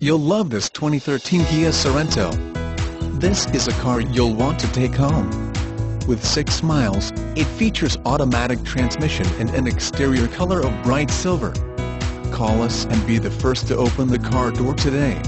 You'll love this 2013 Kia Sorento. This is a car you'll want to take home. With 6 miles, it features automatic transmission and an exterior color of bright silver. Call us and be the first to open the car door today.